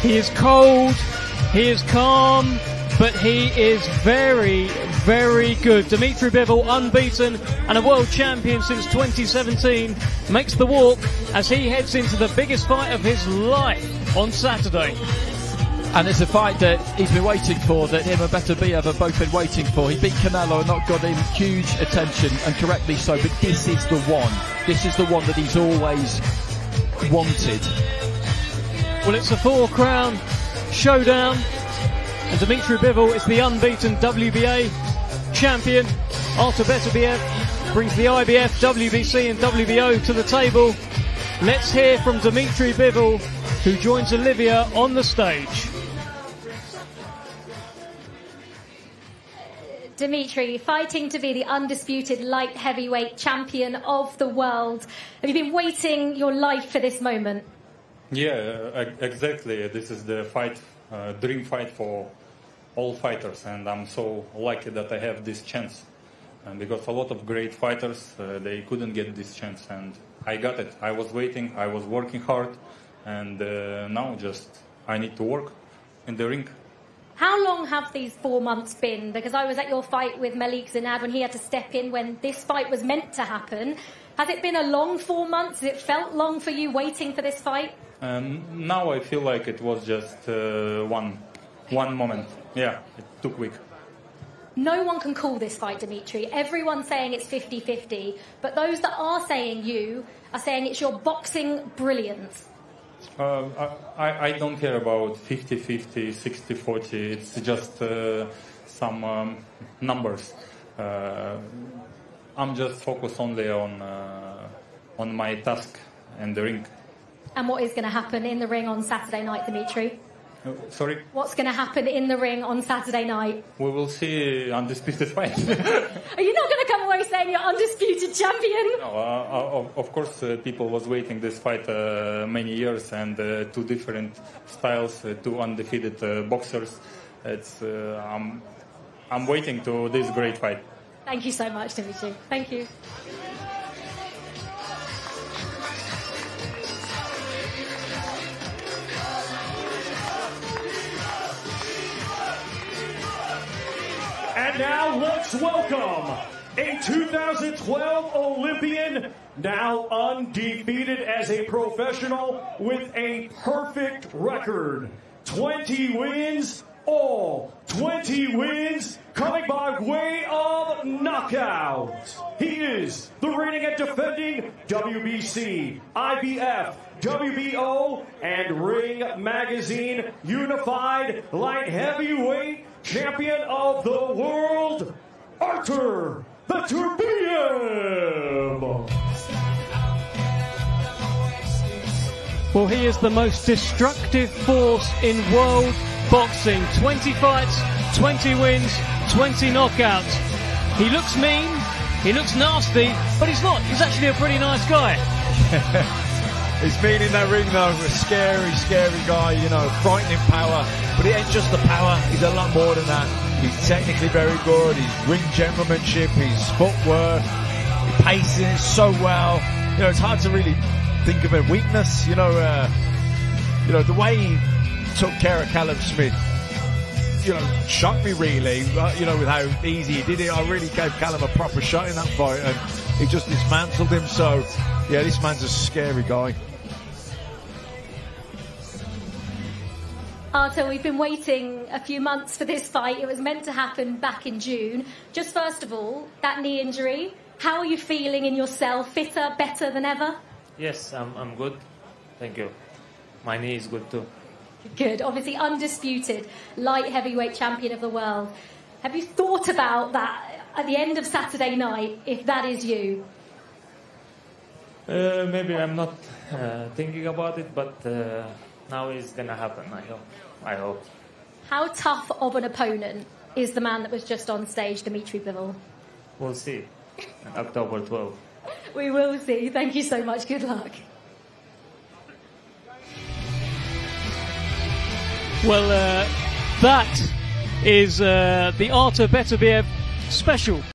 He is cold, he is calm, but he is very, very good. Dmitry Bivol, unbeaten and a world champion since 2017, makes the walk as he heads into the biggest fight of his life on Saturday. And it's a fight that he's been waiting for, that him and Beterbiev have both been waiting for. He beat Canelo and not got him huge attention, and correctly so, but this is the one. This is the one that he's always wanted. Well, it's a four crown showdown, and Dmitry Bivol is the unbeaten WBA champion. Artur Beterbiev brings the IBF, WBC and WBO to the table. Let's hear from Dmitry Bivol, who joins Olivia on the stage. Dmitry, fighting to be the undisputed light heavyweight champion of the world. Have you been waiting your life for this moment? Yeah, exactly. This is the fight, uh, dream fight for all fighters, and I'm so lucky that I have this chance. And because a lot of great fighters, uh, they couldn't get this chance, and I got it. I was waiting, I was working hard, and uh, now just I need to work in the ring. How long have these four months been? Because I was at your fight with Malik Zinad when he had to step in when this fight was meant to happen. Has it been a long four months? Has it felt long for you waiting for this fight? Um, now I feel like it was just uh, one, one moment. Yeah, it took week. No one can call this fight, Dimitri. Everyone's saying it's 50 50, but those that are saying you are saying it's your boxing brilliance. Uh, I, I, don't care about 50 50, 60 40. It's just uh, some um, numbers. Uh, I'm just focused only on, uh, on my task and the ring. And what is going to happen in the ring on Saturday night, Dmitry? Uh, sorry? What's going to happen in the ring on Saturday night? We will see undisputed fight. Are you not going to come away saying you're undisputed champion? No, uh, of, of, course, uh, people was waiting this fight uh, many years and uh, two different styles, uh, two undefeated boxers. It's I'm I'm waiting to this great fight. Thank you so much, Dimitri. Thank you. And now let's welcome a 2012 Olympian, now undefeated as a professional with a perfect record. 20 wins, all 20 wins coming by way of knockout. He is the reigning and defending WBC, IBF, WBO, and Ring Magazine Unified Light Heavyweight champion of the world, Artur the Beterbiev. Well, he is the most destructive force in world boxing. 20 fights, 20 wins, 20 knockouts. He looks mean, he looks nasty, but he's not. He's actually a pretty nice guy. He's been in that ring though, a scary, scary guy, you know, frightening power. But it ain't just the power, he's a lot more than that. He's technically very good, his ring generalship, his footwork, he paces it so well. You know, it's hard to really think of a weakness, you know, uh, you know, the way he took care of Callum Smith, you know, shocked me really, uh, you know, with how easy he did it. I really gave Callum a proper shot in that fight and he just dismantled him. So, yeah, this man's a scary guy. Artur, we've been waiting a few months for this fight. It was meant to happen back in June. Just first of all, that knee injury, how are you feeling in yourself? Fitter, better than ever? Yes, I'm, I'm good. Thank you. My knee is good too. Good. Obviously, undisputed light heavyweight champion of the world. Have you thought about that at the end of Saturday night, if that is you? Uh, maybe I'm not uh, thinking about it, but uh, now it's gonna happen. I hope. I hope. How tough of an opponent is the man that was just on stage, Dmitry Bivol? We'll see. October 12th. We will see. Thank you so much. Good luck. Well, uh, that is uh, the Artur Beterbiev special.